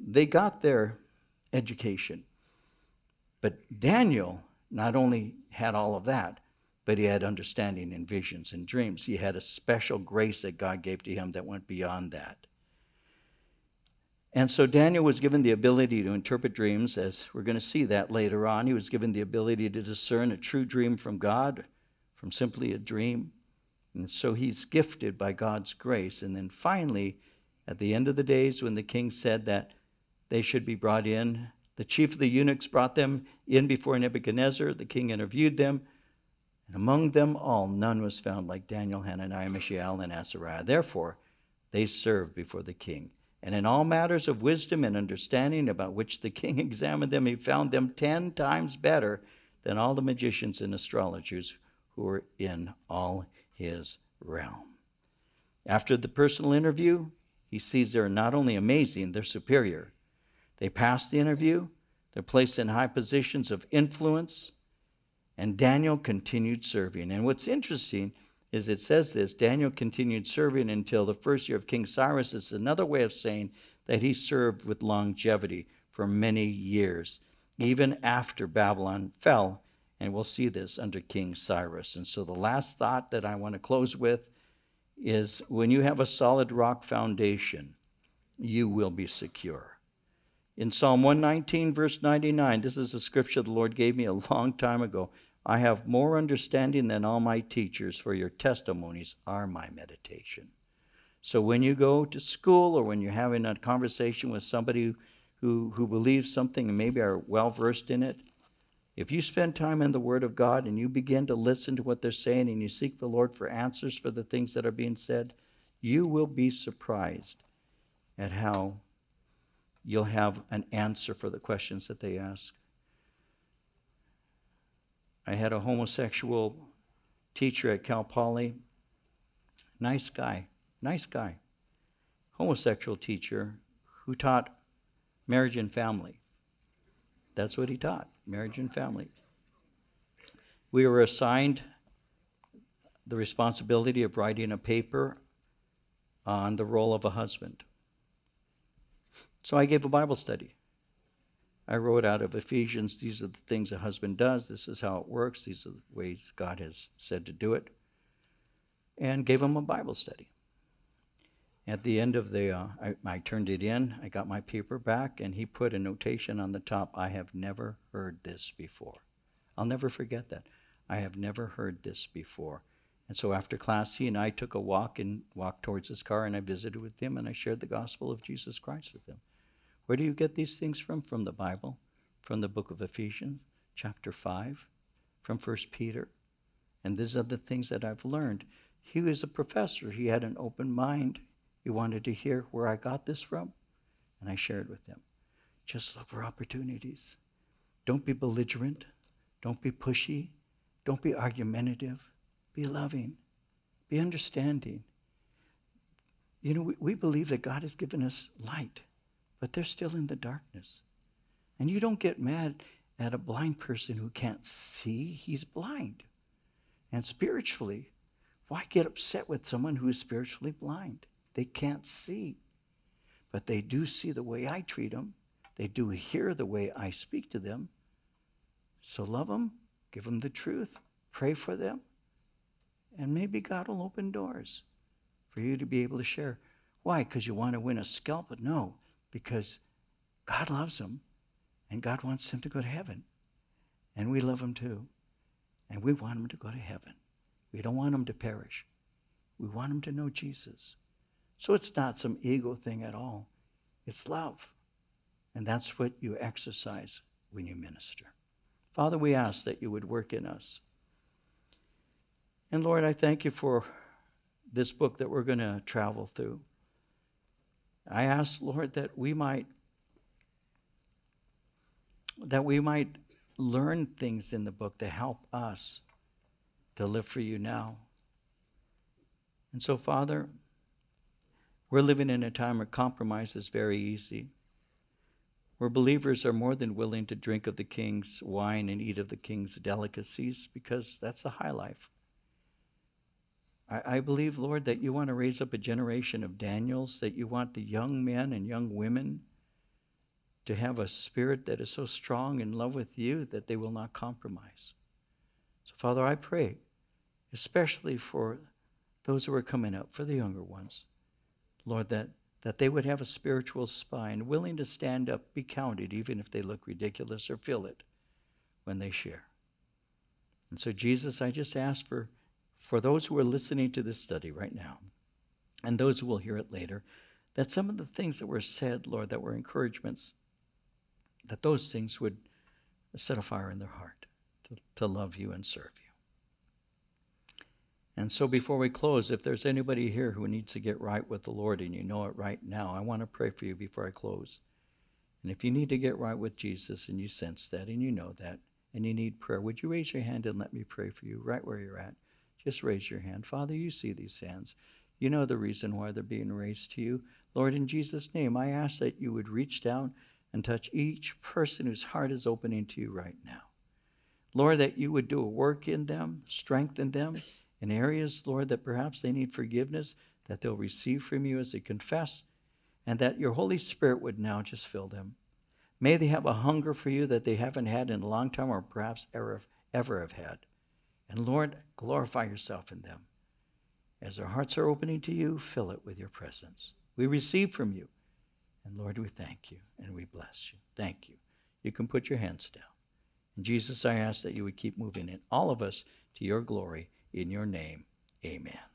they got their education. But Daniel not only had all of that, but he had understanding and visions and dreams. He had a special grace that God gave to him that went beyond that. And so Daniel was given the ability to interpret dreams, as we're going to see that later on. He was given the ability to discern a true dream from God from simply a dream. And so he's gifted by God's grace. And then finally, at the end of the days, when the king said that they should be brought in. The chief of the eunuchs brought them in before Nebuchadnezzar. The king interviewed them. And among them all, none was found like Daniel, Hananiah, Mishael, and Azariah. Therefore, they served before the king. And in all matters of wisdom and understanding about which the king *laughs* examined them, he found them ten times better than all the magicians and astrologers who were in all his realm. After the personal interview, he sees they're not only amazing, they're superior. They pass the interview, they're placed in high positions of influence, and Daniel continued serving. And what's interesting is it says this Daniel continued serving until the first year of King Cyrus. It's another way of saying that he served with longevity for many years, even after Babylon fell. And we'll see this under King Cyrus. And so the last thought that I want to close with is when you have a solid rock foundation, you will be secure. In Psalm 119, verse 99, this is a scripture the Lord gave me a long time ago. I have more understanding than all my teachers, for your testimonies are my meditation. So when you go to school or when you're having a conversation with somebody who, who believes something and maybe are well versed in it, if you spend time in the Word of God and you begin to listen to what they're saying and you seek the Lord for answers for the things that are being said, you will be surprised at how you'll have an answer for the questions that they ask. I had a homosexual teacher at Cal Poly. Nice guy, nice guy. Homosexual teacher who taught marriage and family. That's what he taught marriage and family. We were assigned the responsibility of writing a paper on the role of a husband. So I gave a Bible study. I wrote out of Ephesians, these are the things a husband does, this is how it works, these are the ways God has said to do it, and gave him a Bible study. At the end of the, uh, I, I turned it in, I got my paper back, and he put a notation on the top I have never heard this before. I'll never forget that. I have never heard this before. And so after class, he and I took a walk and walked towards his car, and I visited with him, and I shared the gospel of Jesus Christ with him. Where do you get these things from? From the Bible, from the book of Ephesians, chapter 5, from 1 Peter. And these are the things that I've learned. He was a professor, he had an open mind. He wanted to hear where I got this from, and I shared with him. Just look for opportunities. Don't be belligerent. Don't be pushy. Don't be argumentative. Be loving. Be understanding. you know, we, we believe that God has given us light, but they're still in the darkness. And you don't get mad at a blind person who can't see, he's blind. And spiritually, why get upset with someone who is spiritually blind? They can't see. But they do see the way I treat them, they do hear the way I speak to them. So love them, give them the truth, pray for them, and maybe God will open doors for you to be able to share. Why? Because you want to win a scalp? But no, because God loves them and God wants them to go to heaven. And we love them too. And we want them to go to heaven. We don't want them to perish. We want them to know Jesus. So it's not some ego thing at all. It's love. And that's what you exercise when you minister. Father, we ask that you would work in us. And Lord, I thank you for this book that we're going to travel through. I ask, Lord, that we might that we might learn things in the book to help us to live for you now. And so, Father, we're living in a time where compromise is very easy, where believers are more than willing to drink of the king's wine and eat of the king's delicacies because that's the high life. I, I believe, Lord, that you want to raise up a generation of Daniels, that you want the young men and young women to have a spirit that is so strong in love with you that they will not compromise. So, Father, I pray, especially for those who are coming up, for the younger ones, Lord, that, that they would have a spiritual spine, willing to stand up, be counted, even if they look ridiculous or feel it when they share. And so, Jesus, I just ask for, for those who are listening to this study right now, and those who will hear it later, that some of the things that were said, Lord, that were encouragements, that those things would set a fire in their heart to, to love you and serve you. And so before we close, if there's anybody here who needs to get right with the Lord and you know it right now, I want to pray for you before I close. And if you need to get right with Jesus and you sense that and you know that and you need prayer, would you raise your hand and let me pray for you right where you're at? Just raise your hand. Father, you see these hands. You know the reason why they're being raised to you. Lord, in Jesus' name, I ask that you would reach down and touch each person whose heart is opening to you right now. Lord, that you would do a work in them, strengthen them in areas, Lord, that perhaps they need forgiveness, that they'll receive from you as they confess, and that your Holy Spirit would now just fill them. May they have a hunger for you that they haven't had in a long time or perhaps ever, ever have had. And Lord, glorify yourself in them. As their hearts are opening to you, fill it with your presence. We receive from you. And Lord, we thank you and we bless you. Thank you. You can put your hands down. And Jesus, I ask that you would keep moving in all of us to your glory. In your name, amen.